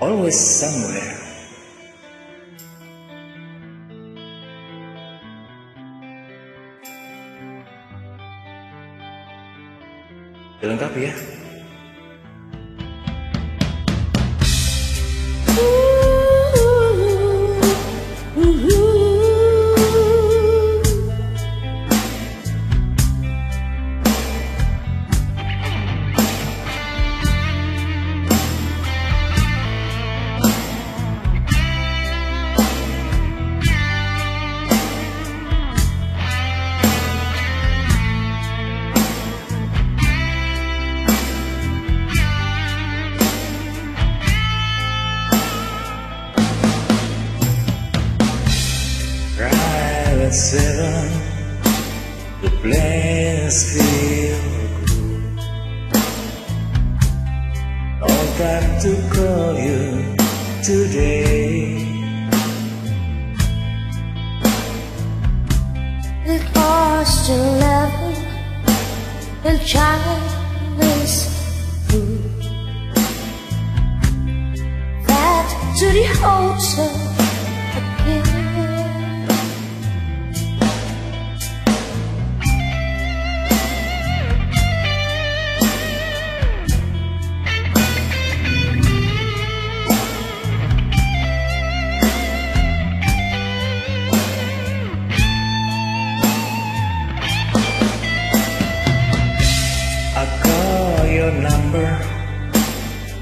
always somewhere. Dilengkapi ya. Seven, the place feel good. No time to call you today. The cost eleven, the child is food. That to the hotel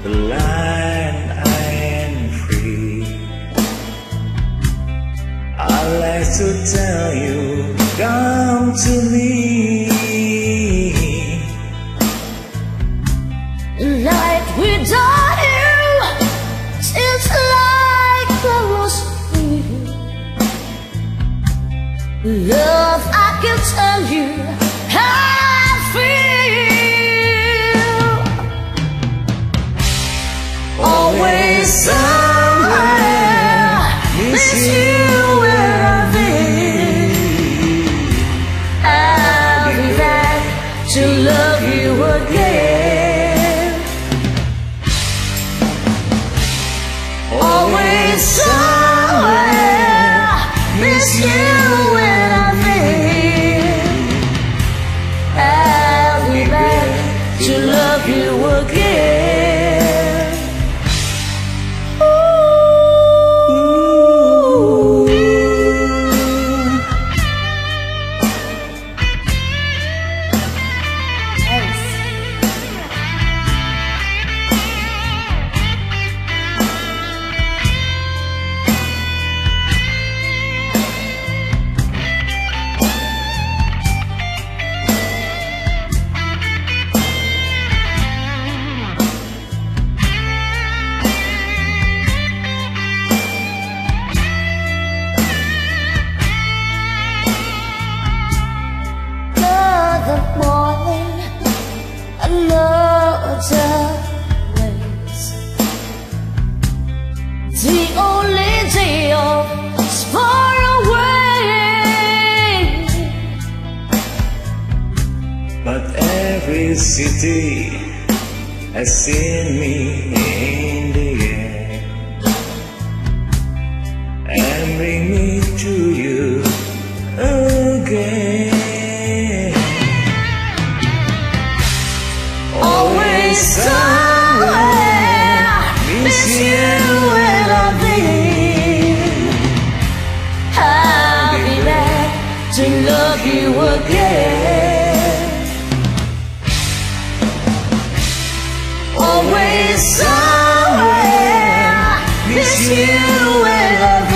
the line I am free. I like to tell you, come to me. Like without you, it's like I was. Love, I can tell you somewhere, miss you where I've been. I'll be back to love you again. Always somewhere, miss you The only is far away. But every city has seen me in the air and bring me you when I've been.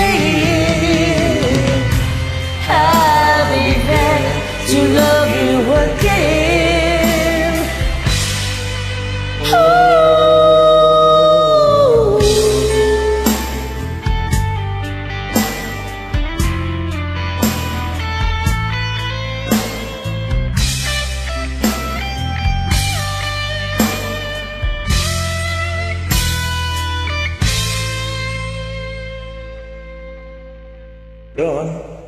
On.